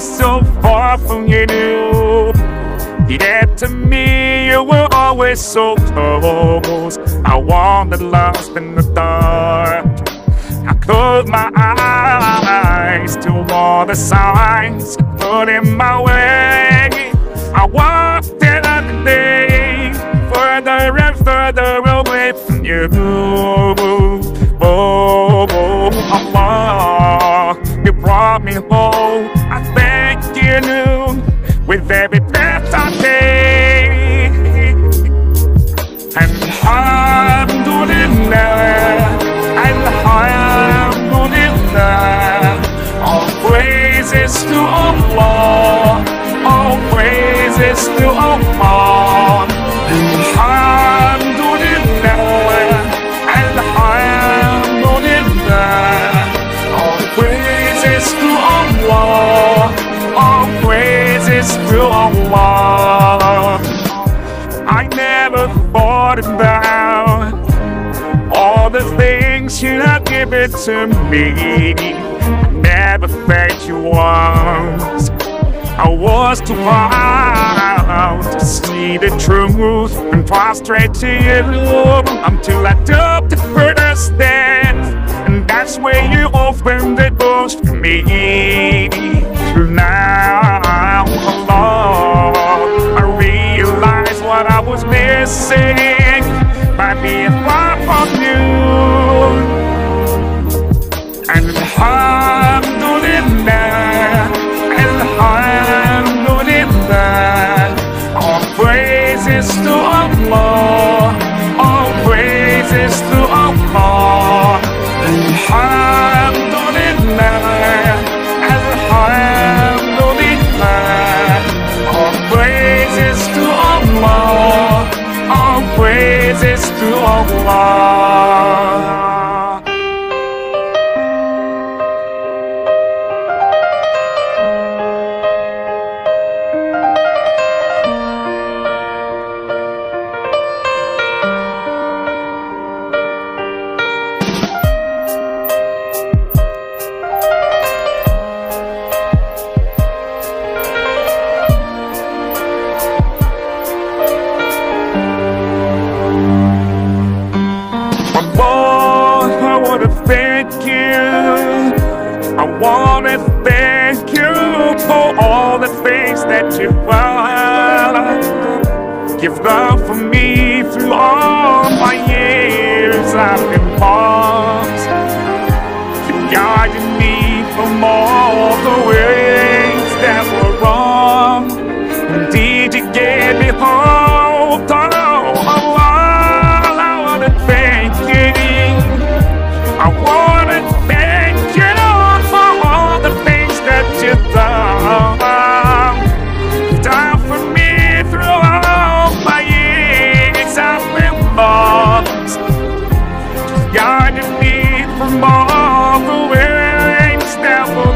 so far from you. Yet to me, you were always so close. I wandered lost in the dark. I closed my eyes to all the signs put in my way. I walked another day, further and further away from you. You it to me. Never thanked you once. I was too proud to see the truth and prostrate to you until I took the first step. And that's where you opened the doors for me. Now, oh Allah, I realize what I was missing And wanna thank you for all the things that you've done. You've for me through all my years Guided me from all the ways that were